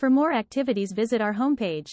For more activities visit our homepage.